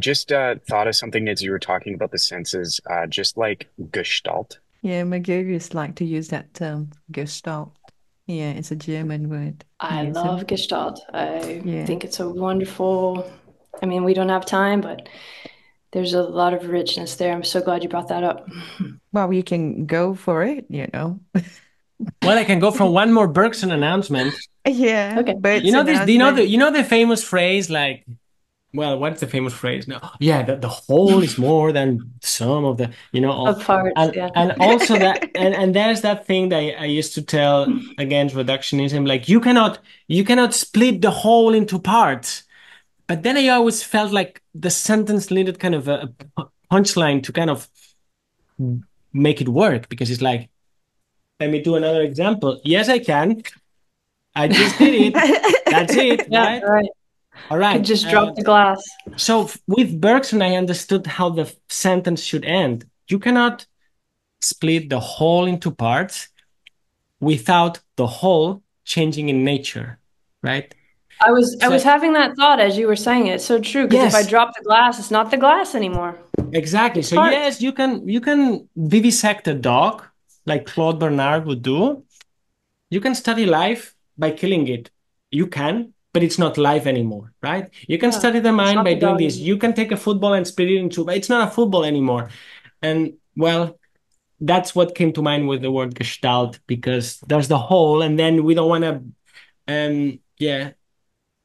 Just uh, thought of something as you were talking about the senses, uh, just like Gestalt. Yeah, McGilchrist like to use that term, Gestalt. Yeah, it's a German word. I Yeah, so love Gestalt. I yeah. think it's a wonderful, I mean, we don't have time, but there's a lot of richness there. I'm so glad you brought that up. Well, you can go for it, you know. Well, I can go for one more Bergson announcement. Yeah, Okay. but You know this, do you know the you know the famous phrase like well, what's the famous phrase? No, yeah, the, the whole is more than sum of the, you know, all, parts, and yeah. and also that and and there's that thing that I, I used to tell against reductionism, like you cannot you cannot split the whole into parts. But then I always felt like the sentence needed kind of a, a punchline to kind of make it work because it's like, let me do another example. Yes, I can. I just did it. That's it, Yeah, right? right. All right. just Uh, drop the glass. so with Bergson, I understood how the sentence should end. You cannot split the whole into parts without the whole changing in nature, right? I was I was having that thought as you were saying it. It's so true because if I drop the glass, it's not the glass anymore. exactly. It's So parts. yes, you can you can vivisect a dog like Claude Bernard would do. You can study life by killing it. You can, but it's not life anymore, right? You can Yeah, study the mind by doing this. You can take a football and split it into, but it's not a football anymore. And well, that's what came to mind with the word gestalt because there's the whole, and then we don't want to, um, yeah,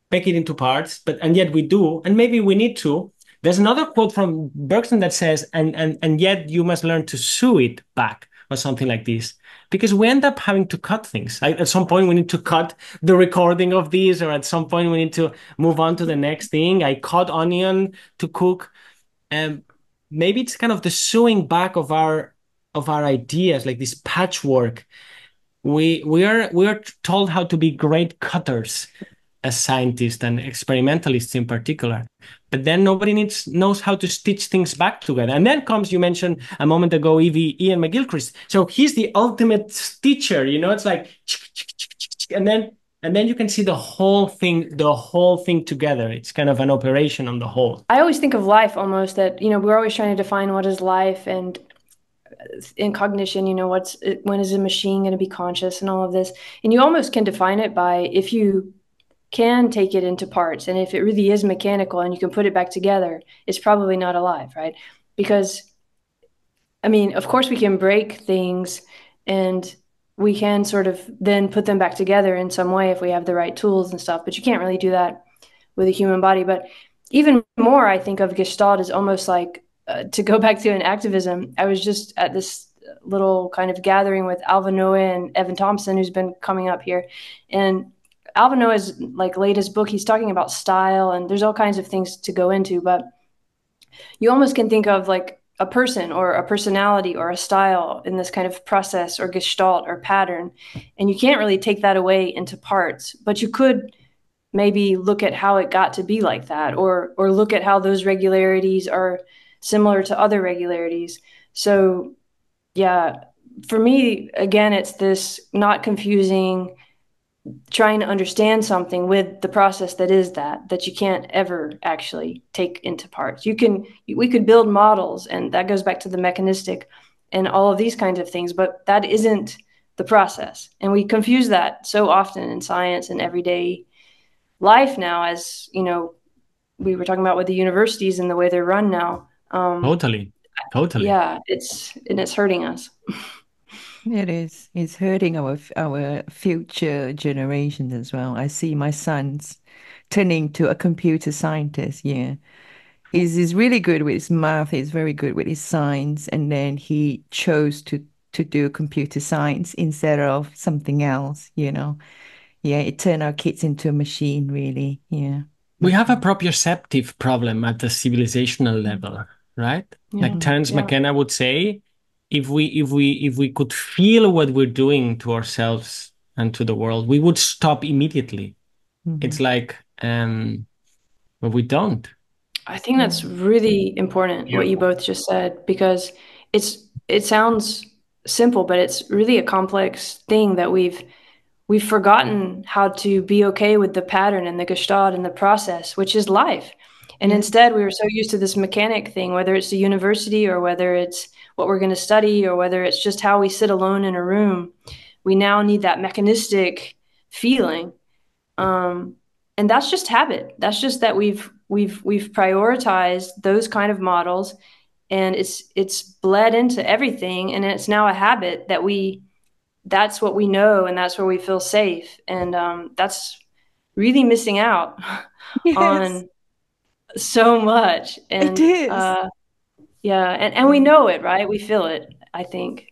break it into parts, but and yet we do, and maybe we need to. There's another quote from Bergson that says, and and and yet you must learn to sew it back, or something like this, because we end up having to cut things. I, at some point, we need to cut the recording of these, or at some point, we need to move on to the next thing. I cut onion to cook, and maybe it's kind of the sewing back of our of our ideas, like this patchwork. We we are we are told how to be great cutters as scientists and experimentalists in particular. But then nobody needs knows how to stitch things back together. And then comes, you mentioned a moment ago, Evie, Iain McGilchrist. So he's the ultimate stitcher, you know, it's like and then and then you can see the whole thing, the whole thing together. It's kind of an operation on the whole. I always think of life almost that, you know, we're always trying to define what is life and in cognition, you know, what's when is a machine going to be conscious and all of this. And you almost can define it by if you can take it into parts and if it really is mechanical and you can put it back together, it's probably not alive, right? Because I mean, of course we can break things and we can sort of then put them back together in some way if we have the right tools and stuff, but you can't really do that with a human body. But even more, I think of Gestalt as almost like uh, to go back to enactivism. I was just at this little kind of gathering with Alva Noë and Evan Thompson, who's been coming up here, and Alva Noë's like latest book. He's talking about style, and there's all kinds of things to go into, but you almost can think of like a person or a personality or a style in this kind of process or gestalt or pattern and you can't really take that away into parts but you could maybe look at how it got to be like that or or look at how those regularities are similar to other regularities so yeah for me again it's this not confusing trying to understand something with the process that is that that you can't ever actually take into parts you can we could build models and that goes back to the mechanistic and all of these kinds of things but that isn't the process and we confuse that so often in science and everyday life now as you know we were talking about with the universities and the way they're run now um Totally. Totally. yeah it's and it's hurting us It is. It's hurting our our future generations as well. I see my son's turning to a computer scientist. Yeah. He's he's really good with his math, he's very good with his science, and then he chose to to do computer science instead of something else, you know. Yeah, it turned our kids into a machine, really. Yeah. We have a proprioceptive problem at the civilizational level, right? Like yeah Mm. Terence yeah McKenna would say, if we if we if we could feel what we're doing to ourselves and to the world, we would stop immediately. It's Mhm. like, um, but we don't. I think that's really important what you both just said because it's it sounds simple, but it's really a complex thing that we've we've forgotten how to be okay with the pattern and the gestalt and the process, which is life. And instead, we were so used to this mechanic thing, whether it's the university or whether it's what we're going to study or whether it's just how we sit alone in a room. We now need that mechanistic feeling. Um, and that's just habit. That's just that we've we've we've prioritized those kind of models and it's it's bled into everything and it's now a habit that we that's what we know and that's where we feel safe and um, that's really missing out yes. on so much. And it is. Uh, yeah and, and we know it right? We feel it i think